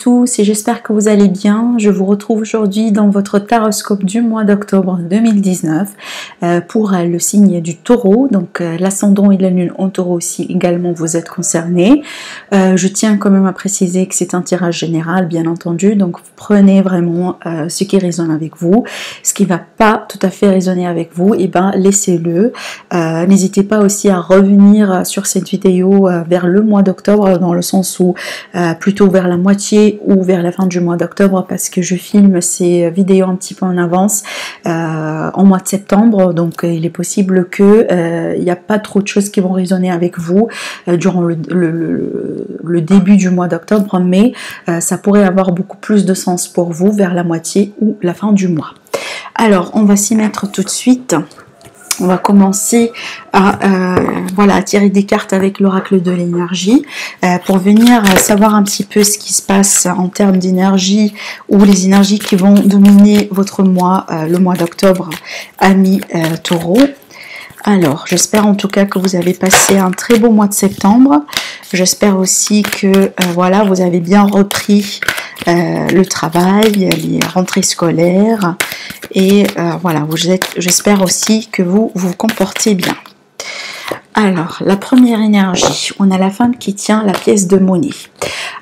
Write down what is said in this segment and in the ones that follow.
tous et j'espère que vous allez bien. Je vous retrouve aujourd'hui dans votre taroscope du mois d'octobre 2019 euh, pour euh, le signe du taureau. Donc euh, l'ascendant et la lune en taureau aussi également vous êtes concernés. je tiens quand même à préciser que c'est un tirage général bien entendu. Donc prenez vraiment ce qui résonne avec vous. Ce qui ne va pas tout à fait résonner avec vous, et eh ben laissez-le. N'hésitez pas aussi à revenir sur cette vidéo vers le mois d'octobre dans le sens où plutôt vers la moitié ou vers la fin du mois d'octobre parce que je filme ces vidéos un petit peu en avance euh, en mois de septembre. Donc euh, il est possible que euh, il n'y a pas trop de choses qui vont résonner avec vous durant le, le, début du mois d'octobre mais ça pourrait avoir beaucoup plus de sens pour vous vers la moitié ou la fin du mois. Alors on va s'y mettre tout de suite on va commencer à euh, voilà tirer des cartes avec l'oracle de l'énergie euh, pour venir euh, savoir un petit peu ce qui se passe en termes d'énergie ou les énergies qui vont dominer votre mois, le mois d'octobre, ami taureau. Alors, j'espère en tout cas que vous avez passé un très beau mois de septembre. J'espère aussi que voilà, vous avez bien repris le travail, les rentrées scolaires, et euh, voilà, j'espère aussi que vous vous comportez bien. Alors, la première énergie, on a la femme qui tient la pièce de monnaie.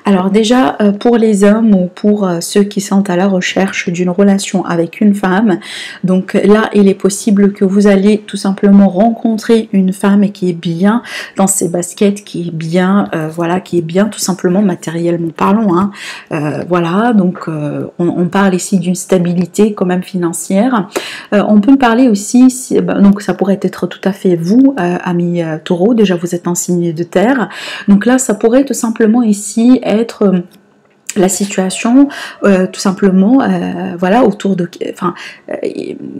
Alors déjà, euh, pour les hommes ou pour euh, ceux qui sont à la recherche d'une relation avec une femme, donc là, il est possible que vous allez tout simplement rencontrer une femme qui est bien dans ses baskets, qui est bien, euh, voilà, qui est bien tout simplement matériellement parlant. Hein. voilà, donc on, parle ici d'une stabilité quand même financière. on peut parler aussi, bah, donc ça pourrait être tout à fait vous, ami taureau, déjà vous êtes en signe de terre. Donc là, ça pourrait tout simplement ici être la situation euh, tout simplement euh, voilà autour de enfin euh,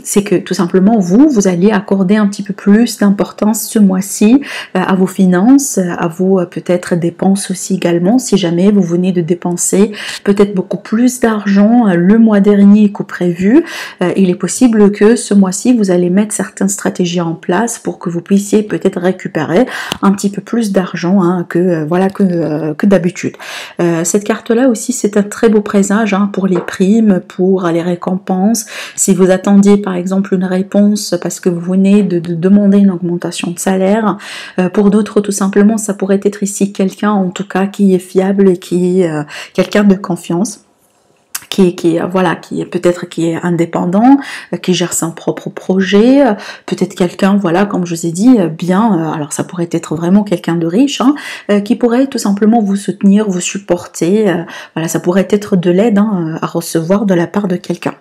c'est que tout simplement vous vous allez accorder un petit peu plus d'importance ce mois-ci à vos finances à vos peut-être dépenses aussi également si jamais vous venez de dépenser peut-être beaucoup plus d'argent le mois dernier qu'au prévu il est possible que ce mois-ci vous allez mettre certaines stratégies en place pour que vous puissiez peut-être récupérer un petit peu plus d'argent hein, que voilà que, que d'habitude. Cette carte là aussi c'est un très beau présage hein, pour les primes, pour les récompenses. Si vous attendiez par exemple une réponse parce que vous venez de, demander une augmentation de salaire, euh, pour d'autres tout simplement ça pourrait être ici quelqu'un en tout cas qui est fiable et qui est euh, quelqu'un de confiance qui, qui voilà, qui est peut-être qui est indépendant, euh, qui gère son propre projet, euh, peut-être quelqu'un, voilà, comme je vous ai dit, euh, bien, alors ça pourrait être vraiment quelqu'un de riche, hein, qui pourrait tout simplement vous soutenir, vous supporter, voilà, ça pourrait être de l'aide hein, à recevoir de la part de quelqu'un.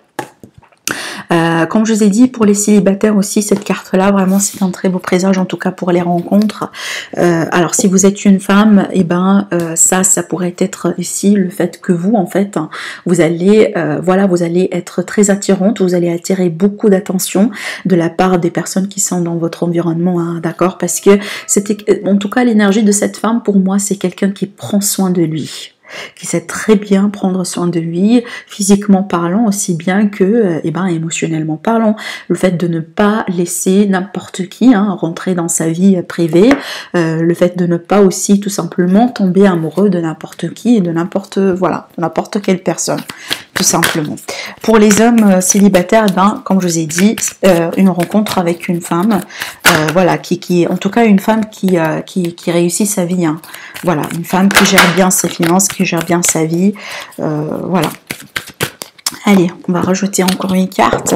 Euh, comme je vous ai dit, pour les célibataires aussi, cette carte-là, vraiment, c'est un très beau présage, en tout cas pour les rencontres. Euh, alors, si vous êtes une femme, et eh ben, euh, ça, ça pourrait être ici le fait que vous, en fait, vous allez, voilà, vous allez être très attirante, vous allez attirer beaucoup d'attention de la part des personnes qui sont dans votre environnement, hein, d'accord? Parce que c'était, en tout cas, l'énergie de cette femme, pour moi, c'est quelqu'un qui prend soin de lui qui sait très bien prendre soin de lui, physiquement parlant aussi bien que euh, eh ben, émotionnellement parlant. Le fait de ne pas laisser n'importe qui hein, rentrer dans sa vie privée, euh, le fait de ne pas aussi tout simplement tomber amoureux de n'importe qui et de n'importe voilà, n'importe quelle personne, simplement. Pour les hommes euh, célibataires, eh ben, comme je vous ai dit, une rencontre avec une femme, voilà, qui, qui, en tout cas une femme qui, qui, qui réussit sa vie. Hein. Voilà, une femme qui gère bien ses finances, qui gère bien sa vie. Euh, voilà. Allez, on va rajouter encore une carte.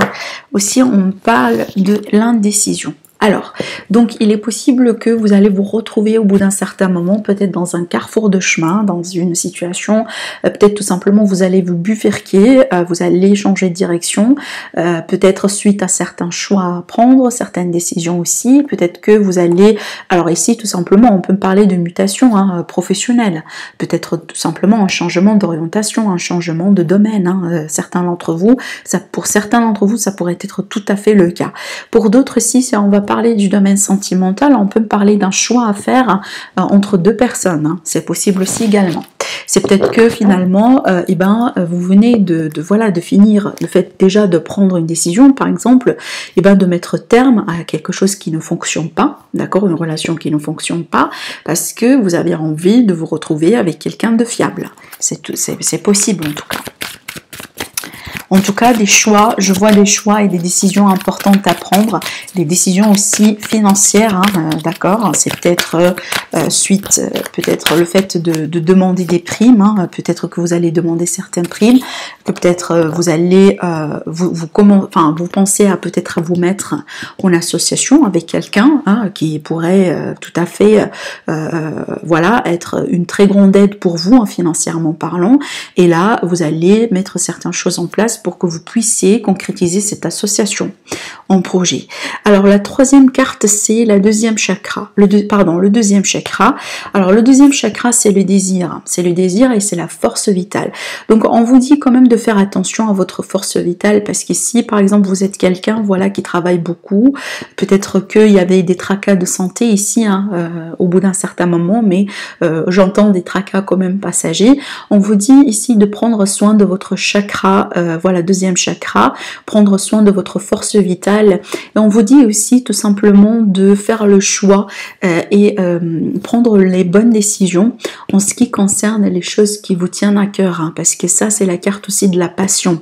Aussi, on parle de l'indécision. Alors, donc il est possible que vous allez vous retrouver au bout d'un certain moment, peut-être dans un carrefour de chemin, dans une situation, euh, peut-être tout simplement vous allez vous bifurquer, euh, vous allez changer de direction, euh, peut-être suite à certains choix à prendre, certaines décisions aussi, peut-être que vous allez, alors ici tout simplement on peut parler de mutation hein, professionnelle, peut-être tout simplement un changement d'orientation, un changement de domaine, hein, certains d'entre vous, pour certains d'entre vous ça pourrait être tout à fait le cas. Pour d'autres si on va pas parler du domaine sentimental, on peut parler d'un choix à faire euh, entre deux personnes. Hein. C'est possible aussi également. C'est peut-être que finalement, euh, eh ben, vous venez de, voilà de finir le fait déjà de prendre une décision, par exemple, eh ben, de mettre terme à quelque chose qui ne fonctionne pas, d'accord, une relation qui ne fonctionne pas, parce que vous avez envie de vous retrouver avec quelqu'un de fiable. C'est possible en tout cas. En tout cas, des choix, je vois des choix et des décisions importantes à prendre, des décisions aussi financières, hein, euh, d'accord C'est peut-être euh, euh, suite, peut-être le fait de, demander des primes, hein, peut-être que vous allez demander certaines primes, que peut-être vous allez, vous, enfin, vous pensez à peut-être vous mettre en association avec quelqu'un hein, qui pourrait tout à fait, voilà, être une très grande aide pour vous financièrement parlant. Et là, vous allez mettre certaines choses en place pour que vous puissiez concrétiser cette association en projet. Alors la troisième carte, c'est la deuxième chakra. Le pardon, le deuxième chakra. Alors le deuxième chakra, c'est le désir. C'est le désir et c'est la force vitale. Donc on vous dit quand même de faire attention à votre force vitale parce que si par exemple vous êtes quelqu'un voilà qui travaille beaucoup, peut-être qu'il y avait des tracas de santé ici hein, euh, au bout d'un certain moment, mais euh, j'entends des tracas quand même passagers. On vous dit ici de prendre soin de votre chakra, euh, voilà deuxième chakra, prendre soin de votre force vitale. Et on vous dit aussi tout simplement de faire le choix euh, et euh, prendre les bonnes décisions en ce qui concerne les choses qui vous tiennent à cœur, hein, parce que ça c'est la carte aussi de la passion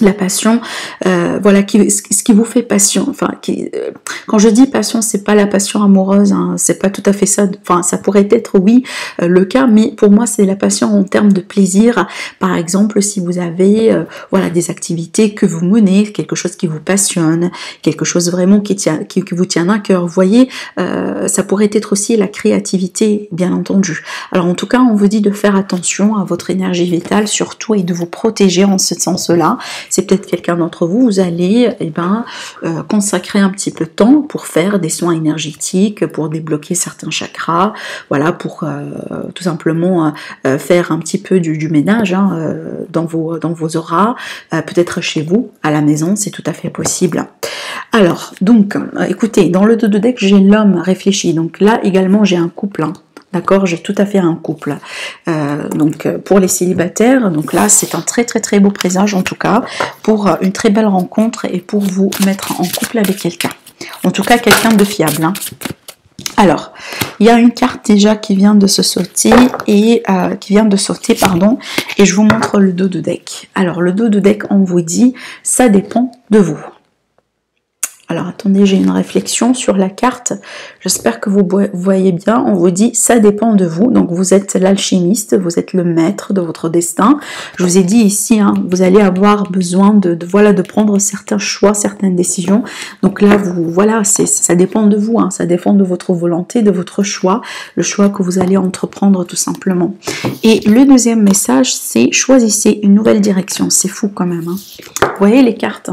la passion, euh, voilà, qui, ce qui vous fait passion. Euh, quand je dis passion, c'est pas la passion amoureuse, hein, c'est pas tout à fait ça. Ça pourrait être oui euh, le cas, mais pour moi, c'est la passion en termes de plaisir. Par exemple, si vous avez, voilà, des activités que vous menez, quelque chose qui vous passionne, quelque chose vraiment qui qui, vous tient à cœur. Vous voyez, ça pourrait être aussi la créativité, bien entendu. Alors, en tout cas, on vous dit de faire attention à votre énergie vitale, surtout, et de vous protéger en ce sens-là c'est peut-être quelqu'un d'entre vous, vous allez eh ben, euh, consacrer un petit peu de temps pour faire des soins énergétiques, pour débloquer certains chakras, voilà, pour euh, tout simplement euh, faire un petit peu du, ménage hein, dans, vos, dans auras, peut-être chez vous, à la maison, c'est tout à fait possible. Alors, donc, écoutez, dans le dos de deck, j'ai l'homme réfléchi. Donc là également, j'ai un couple. Hein. D'accord J'ai tout à fait un couple. Euh, donc euh, pour les célibataires, donc là c'est un très très très beau présage en tout cas pour euh, une très belle rencontre et pour vous mettre en couple avec quelqu'un. En tout cas quelqu'un de fiable. Hein. Alors, il y a une carte déjà qui vient de se sauter et qui vient de sauter, pardon, et je vous montre le dos de deck. Alors, le dos de deck, on vous dit, ça dépend de vous. Alors attendez, j'ai une réflexion sur la carte. J'espère que vous voyez bien. On vous dit ça dépend de vous. Donc vous êtes l'alchimiste, vous êtes le maître de votre destin. Je vous ai dit ici, hein, vous allez avoir besoin de, voilà de prendre certains choix, certaines décisions. Donc là, vous voilà, ça dépend de vous. Hein. ça dépend de votre volonté, de votre choix, le choix que vous allez entreprendre tout simplement. Et le deuxième message, c'est choisissez une nouvelle direction. C'est fou quand même. Hein. Vous voyez les cartes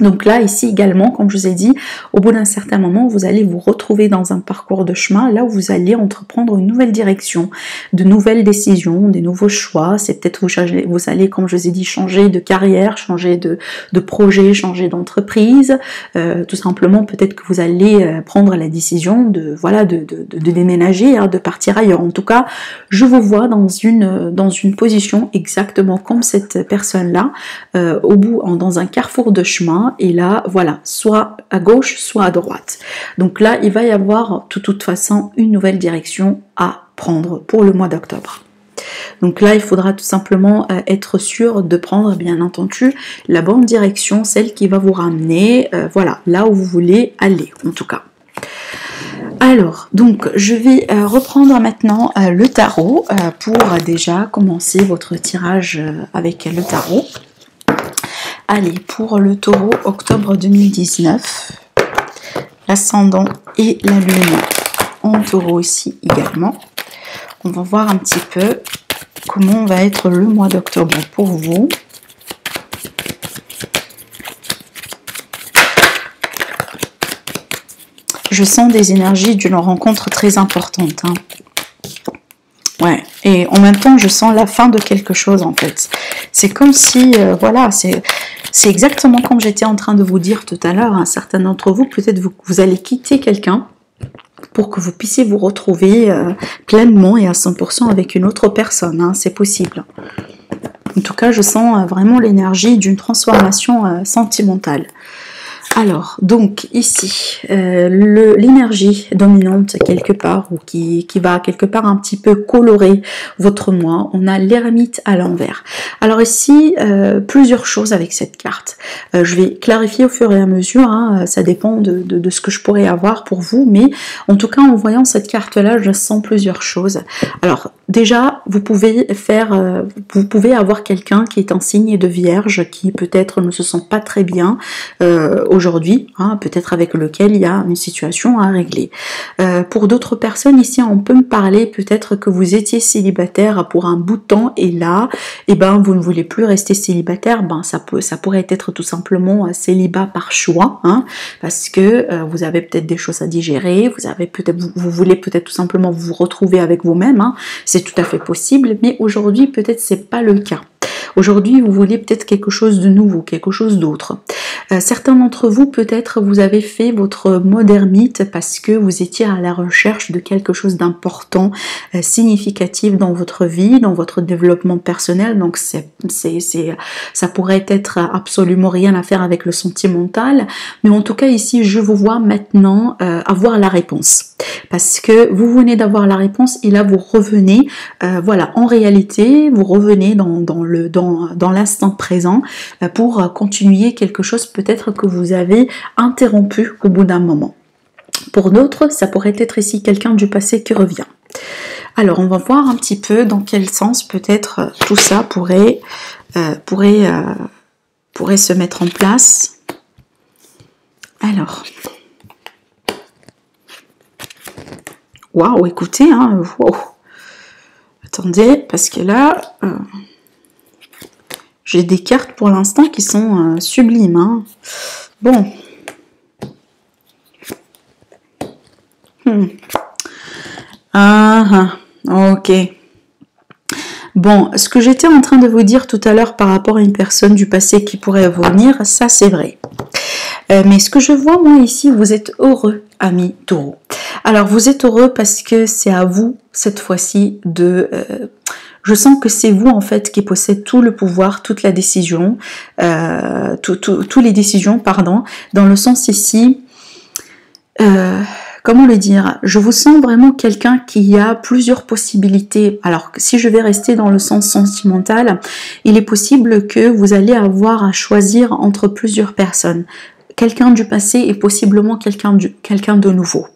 donc là, ici également, comme je vous ai dit, au bout d'un certain moment, vous allez vous retrouver dans un parcours de chemin, là où vous allez entreprendre une nouvelle direction, de nouvelles décisions, des nouveaux choix. C'est peut-être vous, vous allez, comme je vous ai dit, changer de carrière, changer de, de projet, changer d'entreprise. Euh, tout simplement, peut-être que vous allez euh, prendre la décision de voilà de, de, déménager, hein, de partir ailleurs. En tout cas, je vous vois dans une dans une position exactement comme cette personne-là, euh, au bout, dans un carrefour de chemin et là, voilà, soit à gauche, soit à droite. Donc là, il va y avoir de toute façon une nouvelle direction à prendre pour le mois d'octobre. Donc là, il faudra tout simplement euh, être sûr de prendre, bien entendu, la bonne direction, celle qui va vous ramener, euh, voilà, là où vous voulez aller, en tout cas. Alors, donc, je vais euh, reprendre maintenant le tarot pour déjà commencer votre tirage avec le tarot. Allez, pour le taureau, octobre 2019, l'ascendant et la lune en taureau ici également. On va voir un petit peu comment va être le mois d'octobre pour vous. Je sens des énergies d'une rencontre très importante. Hein. Et en même temps, je sens la fin de quelque chose en fait. C'est comme si, euh, voilà, c'est exactement comme j'étais en train de vous dire tout à l'heure. Un certain d'entre vous, peut-être vous, vous allez quitter quelqu'un pour que vous puissiez vous retrouver euh, pleinement et à 100% avec une autre personne. Hein, c'est possible. En tout cas, je sens euh, vraiment l'énergie d'une transformation sentimentale. Alors, donc ici, euh, l'énergie dominante quelque part, ou qui, va quelque part un petit peu colorer votre moi, on a l'ermite à l'envers. Alors ici, euh, plusieurs choses avec cette carte. Euh, je vais clarifier au fur et à mesure, hein, ça dépend de, de, de, ce que je pourrais avoir pour vous, mais en tout cas, en voyant cette carte-là, je sens plusieurs choses. Alors, déjà, vous pouvez faire, euh, vous pouvez avoir quelqu'un qui est en signe de vierge, qui peut-être ne se sent pas très bien euh, aujourd'hui, hein, peut-être avec lequel il y a une situation à régler. Euh, pour d'autres personnes ici, on peut me parler peut-être que vous étiez célibataire pour un bout de temps et là, eh ben, vous ne voulez plus rester célibataire. Ben, ça peut, ça pourrait être tout simplement célibat par choix, hein, parce que vous avez peut-être des choses à digérer, vous avez peut-être, vous, voulez peut-être tout simplement vous retrouver avec vous-même. Hein, c'est tout à fait possible, mais aujourd'hui peut-être c'est pas le cas. Aujourd'hui, vous voulez peut-être quelque chose de nouveau, quelque chose d'autre. Euh, certains d'entre vous, peut-être, vous avez fait votre mode ermite parce que vous étiez à la recherche de quelque chose d'important, euh, significatif dans votre vie, dans votre développement personnel. Donc, c'est, c'est, ça pourrait être absolument rien à faire avec le sentimental. Mais en tout cas, ici, je vous vois maintenant euh, avoir la réponse. Parce que vous venez d'avoir la réponse et là, vous revenez, voilà, en réalité, vous revenez dans, dans le, dans, dans l'instant présent pour continuer quelque chose peut-être que vous avez interrompu au bout d'un moment. Pour d'autres, ça pourrait être ici quelqu'un du passé qui revient. Alors, on va voir un petit peu dans quel sens peut-être euh, tout ça pourrait, euh, pourrait, euh, pourrait se mettre en place. Alors, waouh, écoutez, hein, attendez, parce que là, j'ai des cartes pour l'instant qui sont euh, sublimes. Hein. Bon. Hmm. Ah, ah, ok. Bon, ce que j'étais en train de vous dire tout à l'heure par rapport à une personne du passé qui pourrait venir, ça c'est vrai. Euh, mais ce que je vois moi ici, vous êtes heureux, ami taureau. Alors vous êtes heureux parce que c'est à vous cette fois-ci de euh, je sens que c'est vous en fait qui possède tout le pouvoir, toute la décision, euh, toutes les décisions, pardon, dans le sens ici, euh, comment le dire Je vous sens vraiment quelqu'un qui a plusieurs possibilités. Alors si je vais rester dans le sens sentimental, il est possible que vous allez avoir à choisir entre plusieurs personnes. Quelqu'un du passé et possiblement quelqu'un quelqu'un de nouveau.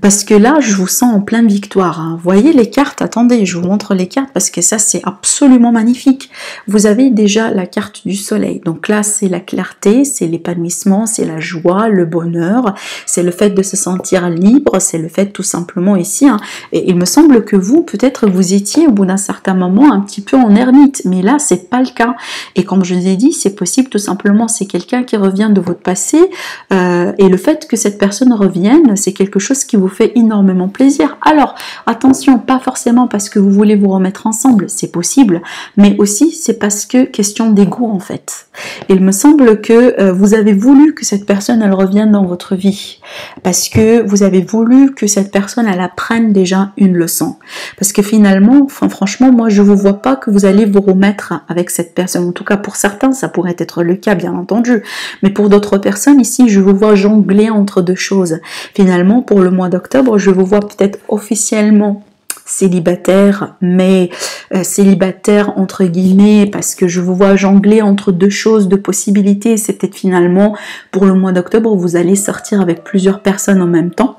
Parce que là, je vous sens en pleine victoire. Hein. Voyez les cartes, attendez, je vous montre les cartes parce que ça, c'est absolument magnifique. Vous avez déjà la carte du soleil. Donc là, c'est la clarté, c'est l'épanouissement, c'est la joie, le bonheur, c'est le fait de se sentir libre, c'est le fait tout simplement ici. Hein. Et il me semble que vous, peut-être, vous étiez au bout d'un certain moment un petit peu en ermite. Mais là, c'est pas le cas. Et comme je vous ai dit, c'est possible tout simplement, c'est quelqu'un qui revient de votre passé. Euh, et le fait que cette personne revienne, c'est quelque chose qui vous fait énormément plaisir. Alors, attention, pas forcément parce que vous voulez vous remettre ensemble, c'est possible, mais aussi c'est parce que question d'ego en fait. Il me semble que euh, vous avez voulu que cette personne elle revienne dans votre vie parce que vous avez voulu que cette personne elle apprenne déjà une leçon. Parce que finalement, enfin, franchement, moi je vous vois pas que vous allez vous remettre avec cette personne. En tout cas, pour certains, ça pourrait être le cas, bien entendu. Mais pour d'autres personnes, ici, je vous vois jongler entre deux choses. Finalement, pour le mois d'octobre, je vous vois peut-être officiellement célibataire, mais euh, célibataire entre guillemets, parce que je vous vois jongler entre deux choses, deux possibilités. C'est peut-être finalement pour le mois d'octobre, vous allez sortir avec plusieurs personnes en même temps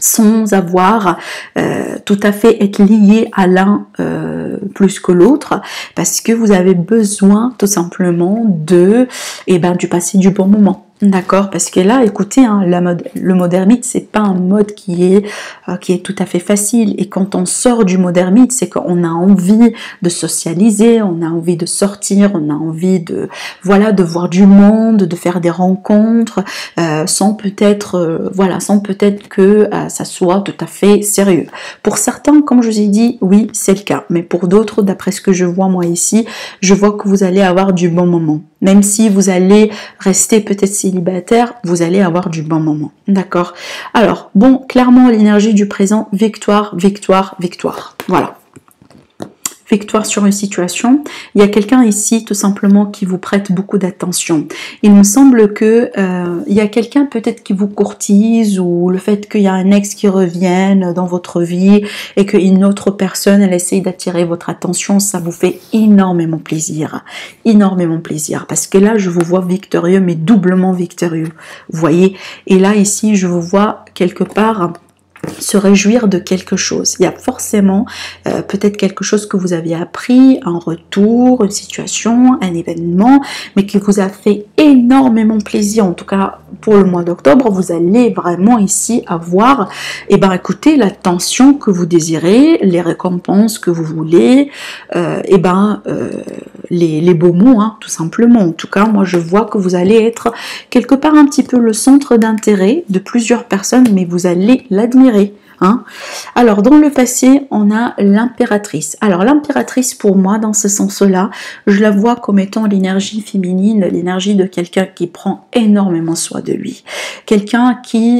sans avoir euh, tout à fait être lié à l'un euh, plus que l'autre parce que vous avez besoin tout simplement de et eh ben du passé du bon moment D'accord, parce que là, écoutez, hein, mode, le modernite, c'est pas un mode qui est euh, qui est tout à fait facile. Et quand on sort du modernite, c'est qu'on a envie de socialiser, on a envie de sortir, on a envie de voilà de voir du monde, de faire des rencontres, euh, sans peut-être euh, voilà, sans peut-être que ça soit tout à fait sérieux. Pour certains, comme je vous ai dit, oui, c'est le cas. Mais pour d'autres, d'après ce que je vois moi ici, je vois que vous allez avoir du bon moment. Même si vous allez rester peut-être célibataire, vous allez avoir du bon moment. D'accord? Alors, bon, clairement, l'énergie du présent, victoire, victoire, victoire. Voilà victoire sur une situation. Il y a quelqu'un ici tout simplement qui vous prête beaucoup d'attention. Il me semble que euh, il y a quelqu'un peut-être qui vous courtise ou le fait qu'il y a un ex qui revienne dans votre vie et qu'une autre personne elle essaye d'attirer votre attention, ça vous fait énormément plaisir, énormément plaisir parce que là je vous vois victorieux mais doublement victorieux. Vous voyez? Et là ici je vous vois quelque part se réjouir de quelque chose. Il y a forcément euh, peut-être quelque chose que vous aviez appris, un retour, une situation, un événement, mais qui vous a fait énormément plaisir. En tout cas, pour le mois d'octobre, vous allez vraiment ici avoir, et eh ben écoutez, l'attention que vous désirez, les récompenses que vous voulez, euh, et eh ben euh, les, les, beaux mots, hein, tout simplement. En tout cas, moi je vois que vous allez être quelque part un petit peu le centre d'intérêt de plusieurs personnes, mais vous allez l'admirer Hein. Alors, dans le passé, on a l'impératrice. Alors, l'impératrice, pour moi, dans ce sens-là, je la vois comme étant l'énergie féminine, l'énergie de quelqu'un qui prend énormément soin de lui. Quelqu'un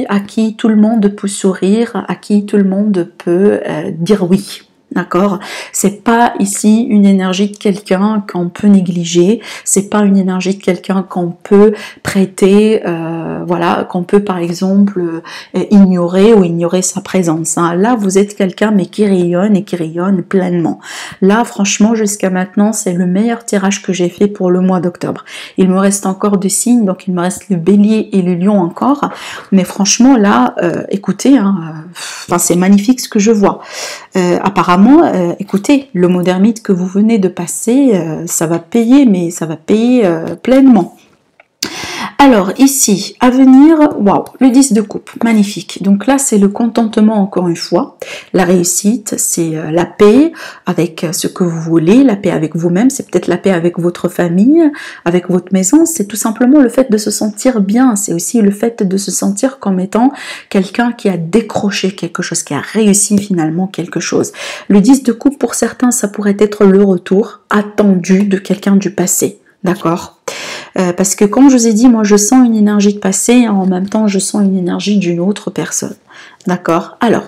à qui tout le monde peut sourire, à qui tout le monde peut euh, dire oui. D'accord C'est pas ici une énergie de quelqu'un qu'on peut négliger, c'est pas une énergie de quelqu'un qu'on peut prêter, euh, voilà, qu'on peut par exemple euh, ignorer ou ignorer sa présence. Hein. Là, vous êtes quelqu'un mais qui rayonne et qui rayonne pleinement. Là, franchement, jusqu'à maintenant, c'est le meilleur tirage que j'ai fait pour le mois d'octobre. Il me reste encore deux signes, donc il me reste le bélier et le lion encore. Mais franchement, là, euh, écoutez, hein, c'est magnifique ce que je vois. Apparemment, euh, écoutez, le modernite que vous venez de passer, euh, ça va payer, mais ça va payer euh, pleinement. Alors ici, à venir, waouh, le 10 de coupe, magnifique. Donc là, c'est le contentement encore une fois. La réussite, c'est euh, la paix avec ce que vous voulez, la paix avec vous-même, c'est peut-être la paix avec votre famille, avec votre maison. C'est tout simplement le fait de se sentir bien. C'est aussi le fait de se sentir comme étant quelqu'un qui a décroché quelque chose, qui a réussi finalement quelque chose. Le 10 de coupe, pour certains, ça pourrait être le retour attendu de quelqu'un du passé. D'accord? Euh, parce que comme je vous ai dit, moi je sens une énergie de passé en même temps je sens une énergie d'une autre personne. D'accord? Alors,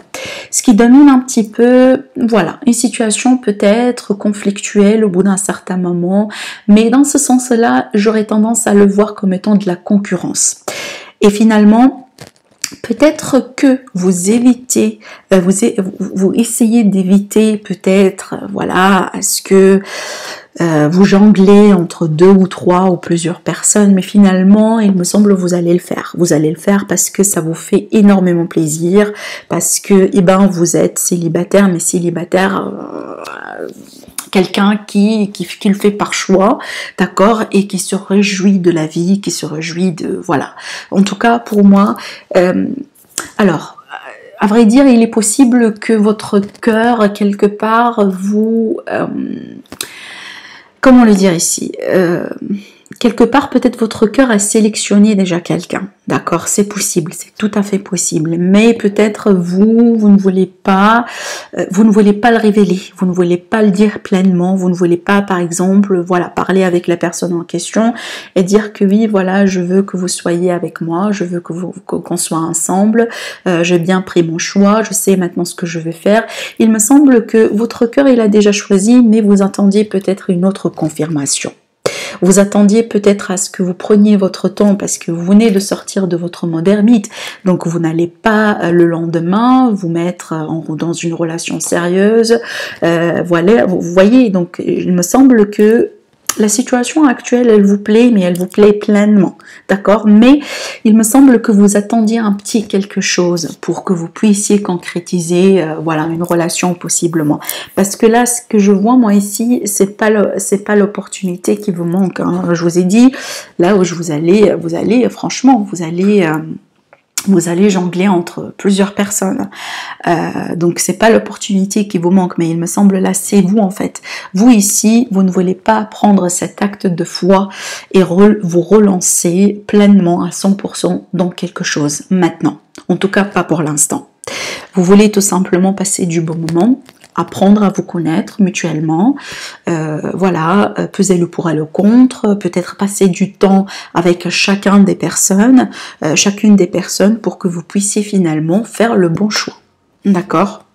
ce qui donne un petit peu, voilà, une situation peut-être conflictuelle au bout d'un certain moment, mais dans ce sens-là, j'aurais tendance à le voir comme étant de la concurrence. Et finalement, peut-être que vous évitez, euh, vous, vous essayez d'éviter peut-être, voilà, à ce que euh, vous jonglez entre deux ou trois ou plusieurs personnes, mais finalement, il me semble vous allez le faire. Vous allez le faire parce que ça vous fait énormément plaisir, parce que, eh ben, vous êtes célibataire, mais célibataire. Euh, quelqu'un qui, qui, le fait par choix, d'accord, et qui se réjouit de la vie, qui se réjouit de... Voilà. En tout cas, pour moi, euh, alors, à vrai dire, il est possible que votre cœur, quelque part, vous comment le dire ici euh, quelque part, peut-être votre cœur a sélectionné déjà quelqu'un. D'accord, c'est possible, c'est tout à fait possible. Mais peut-être vous, vous ne voulez pas, euh, vous ne voulez pas le révéler, vous ne voulez pas le dire pleinement, vous ne voulez pas, par exemple, voilà, parler avec la personne en question et dire que oui, voilà, je veux que vous soyez avec moi, je veux que vous qu'on soit ensemble, euh, j'ai bien pris mon choix, je sais maintenant ce que je vais faire. Il me semble que votre cœur il a déjà choisi, mais vous attendiez peut-être une autre confirmation. Vous attendiez peut-être à ce que vous preniez votre temps parce que vous venez de sortir de votre modernite, donc vous n'allez pas euh, le lendemain vous mettre dans une relation sérieuse. Euh, voilà, vous voyez, donc il me semble que la situation actuelle, elle vous plaît, mais elle vous plaît pleinement, d'accord? Mais il me semble que vous attendiez un petit quelque chose pour que vous puissiez concrétiser, euh, voilà, une relation possiblement. Parce que là, ce que je vois moi ici, c'est pas c'est pas l'opportunité qui vous manque. Hein. Je vous ai dit, là où je vous allez, vous allez, franchement, vous allez. Euh, vous allez jongler entre plusieurs personnes. Euh, donc c'est pas l'opportunité qui vous manque, mais il me semble là c'est vous en fait. Vous ici, vous ne voulez pas prendre cet acte de foi et vous relancer pleinement à 100% dans quelque chose maintenant. En tout cas pas pour l'instant. Vous voulez tout simplement passer du bon moment, apprendre à vous connaître mutuellement, euh, voilà, euh, peser le pour et le contre, peut-être passer du temps avec chacun des personnes, euh, chacune des personnes pour que vous puissiez finalement faire le bon choix. D'accord?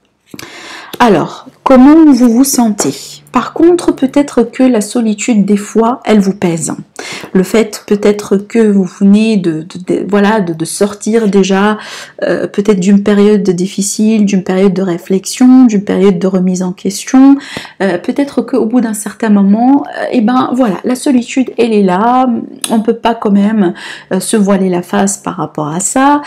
Alors, comment vous vous sentez? Par contre, peut-être que la solitude, des fois, elle vous pèse. Le fait peut-être que vous venez de, voilà de, sortir déjà euh, peut-être d'une période difficile, d'une période de réflexion, d'une période de remise en question. Euh, peut-être qu'au bout d'un certain moment, euh, eh ben voilà, la solitude, elle est là. On peut pas quand même se voiler la face par rapport à ça.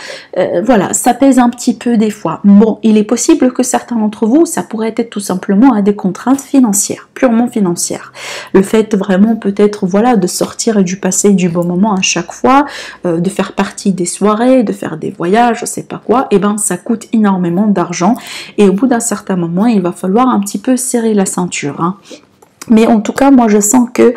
voilà, ça pèse un petit peu des fois. Bon, il est possible que certains d'entre vous, ça pourrait être tout simplement à des contraintes financières purement financière. Le fait vraiment peut-être voilà de sortir et du passer du bon moment à chaque fois, euh, de faire partie des soirées, de faire des voyages, je sais pas quoi, et eh ben ça coûte énormément d'argent et au bout d'un certain moment il va falloir un petit peu serrer la ceinture. Hein. Mais en tout cas, moi je sens que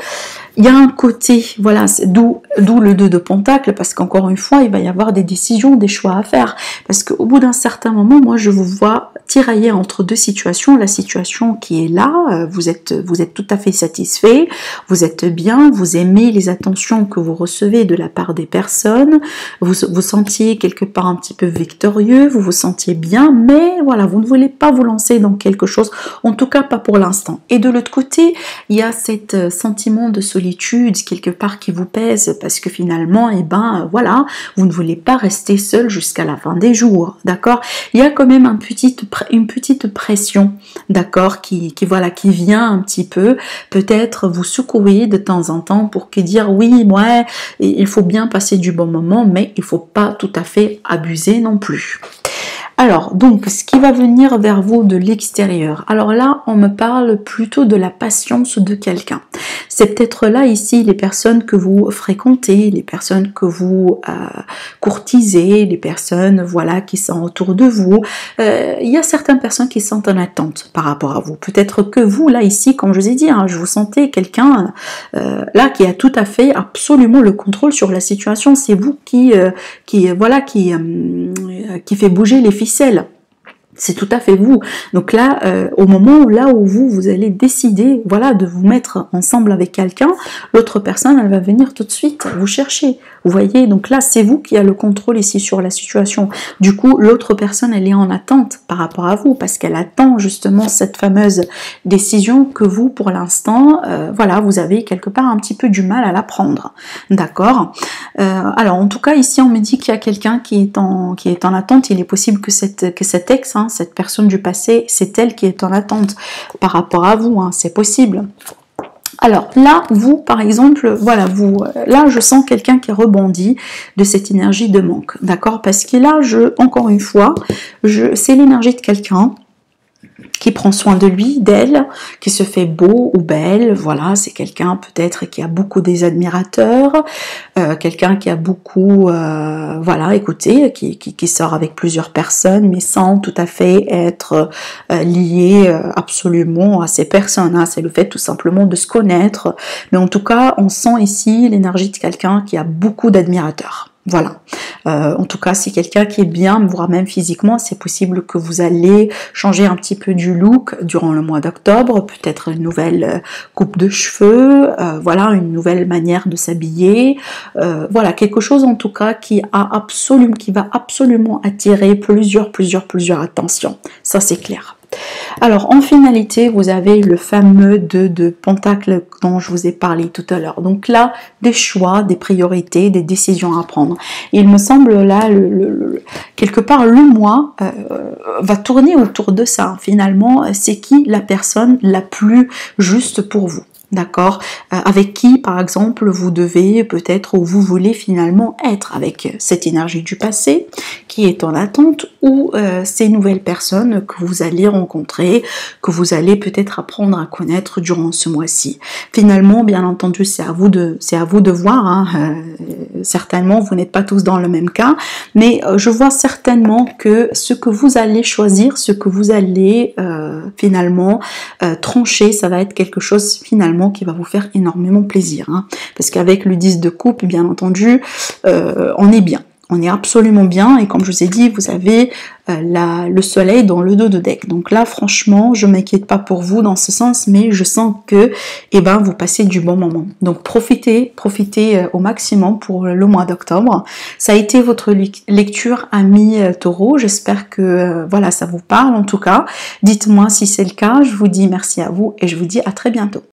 il y a un côté, voilà, d'où le 2 de Pentacle, parce qu'encore une fois, il va y avoir des décisions, des choix à faire. Parce qu'au bout d'un certain moment, moi, je vous vois tirailler entre deux situations. La situation qui est là, euh, vous êtes, vous êtes tout à fait satisfait, vous êtes bien, vous aimez les attentions que vous recevez de la part des personnes, vous vous sentiez quelque part un petit peu victorieux, vous vous sentiez bien, mais voilà, vous ne voulez pas vous lancer dans quelque chose, en tout cas pas pour l'instant. Et de l'autre côté, il y a cet euh, sentiment de solitude quelque part qui vous pèse parce que finalement, et eh ben voilà, vous ne voulez pas rester seul jusqu'à la fin des jours, d'accord? Il y a quand même un petit, une petite pression, d'accord, qui, qui voilà, qui vient un petit peu, peut-être vous secouer de temps en temps pour que dire oui, ouais, il faut bien passer du bon moment, mais il faut pas tout à fait abuser non plus. Alors, donc, ce qui va venir vers vous de l'extérieur. Alors là, on me parle plutôt de la patience de quelqu'un. C'est peut-être là, ici, les personnes que vous fréquentez, les personnes que vous euh, courtisez, les personnes, voilà, qui sont autour de vous. Euh, il y a certaines personnes qui sont en attente par rapport à vous. Peut-être que vous, là, ici, comme je vous ai dit, hein, je vous sentais quelqu'un, euh, là, qui a tout à fait, absolument le contrôle sur la situation. C'est vous qui, qui, voilà, qui, qui fait bouger les filles ficelle c'est tout à fait vous. Donc là, euh, au moment où, là où vous, vous allez décider, voilà, de vous mettre ensemble avec quelqu'un, l'autre personne, elle va venir tout de suite vous chercher. Vous voyez, donc là, c'est vous qui avez le contrôle ici sur la situation. Du coup, l'autre personne, elle est en attente par rapport à vous parce qu'elle attend justement cette fameuse décision que vous, pour l'instant, euh, voilà, vous avez quelque part un petit peu du mal à la prendre. D'accord? Euh, Alors, en tout cas, ici, on me dit qu'il y a quelqu'un qui est en qui est en attente. Il est possible que cette que cet ex, hein, cette personne du passé, c'est elle qui est en attente par rapport à vous. Hein, c'est possible. Alors là, vous, par exemple, voilà, vous, là, je sens quelqu'un qui rebondit de cette énergie de manque, d'accord? Parce que là, je, encore une fois, c'est l'énergie de quelqu'un qui prend soin de lui, d'elle, qui se fait beau ou belle, voilà, c'est quelqu'un peut-être qui a beaucoup des admirateurs, euh, quelqu'un qui a beaucoup, euh, voilà, écoutez, qui, qui, sort avec plusieurs personnes, mais sans tout à fait être euh, lié absolument à ces personnes. Hein. C'est le fait tout simplement de se connaître, mais en tout cas, on sent ici l'énergie de quelqu'un qui a beaucoup d'admirateurs. Voilà. Euh, en tout cas, si quelqu'un qui est bien, voire même physiquement, c'est possible que vous allez changer un petit peu du look durant le mois d'octobre, peut-être une nouvelle euh, coupe de cheveux, euh, voilà, une nouvelle manière de s'habiller, voilà, quelque chose en tout cas qui a absolument, qui va absolument attirer plusieurs, plusieurs, plusieurs attentions. Ça c'est clair. Alors en finalité, vous avez le fameux 2 de Pentacle dont je vous ai parlé tout à l'heure. Donc là, des choix, des priorités, des décisions à prendre. il me semble là, quelque part, le mois euh, va tourner autour de ça. Finalement, c'est qui la personne la plus juste pour vous d'accord? Euh, Avec qui, par exemple, vous devez peut-être ou vous voulez finalement être avec cette énergie du passé qui est en attente ou euh, ces nouvelles personnes que vous allez rencontrer, que vous allez peut-être apprendre à connaître durant ce mois-ci. Finalement, bien entendu, c'est à vous de, voir. Hein. Euh, certainement, vous n'êtes pas tous dans le même cas, mais je vois certainement que ce que vous allez choisir, ce que vous allez finalement trancher, ça va être quelque chose finalement qui va vous faire énormément plaisir. Hein. parce qu'avec le 10 de coupe, bien entendu, euh, on est bien. On est absolument bien et comme je vous ai dit, vous avez euh, le soleil dans le dos de deck. Donc là, franchement, je m'inquiète pas pour vous dans ce sens, mais je sens que eh ben, vous passez du bon moment. Donc profitez, profitez euh, au maximum pour le mois d'octobre. Ça a été votre lecture ami taureau. J'espère que voilà, ça vous parle en tout cas. Dites-moi si c'est le cas. Je vous dis merci à vous et je vous dis à très bientôt.